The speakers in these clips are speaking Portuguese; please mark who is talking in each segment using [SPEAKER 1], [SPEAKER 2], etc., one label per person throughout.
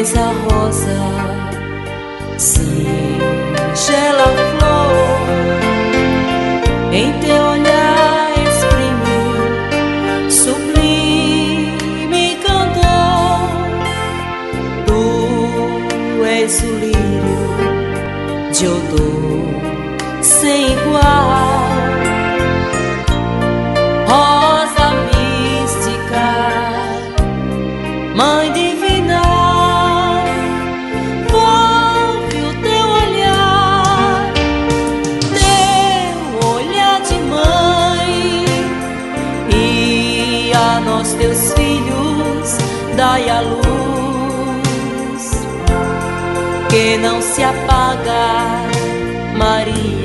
[SPEAKER 1] és a rosa, singela flor, em teu olhar exprime sublime cantor. Tu és o lírio de odor a nós teus filhos dai a luz. Que não se apaga, Maria,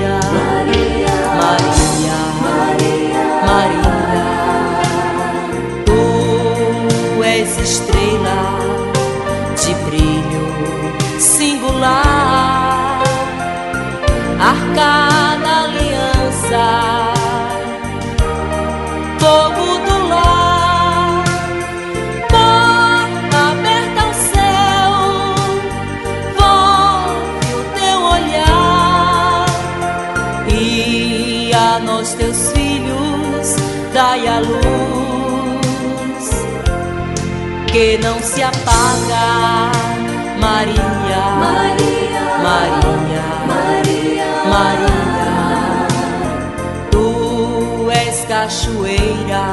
[SPEAKER 1] brilhai a luz que não se apaga, Maria,
[SPEAKER 2] Maria,
[SPEAKER 1] Maria,
[SPEAKER 2] Maria,
[SPEAKER 1] Maria. Tu és cachoeira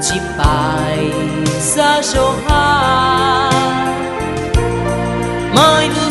[SPEAKER 1] de paz a jorrar, Mãe do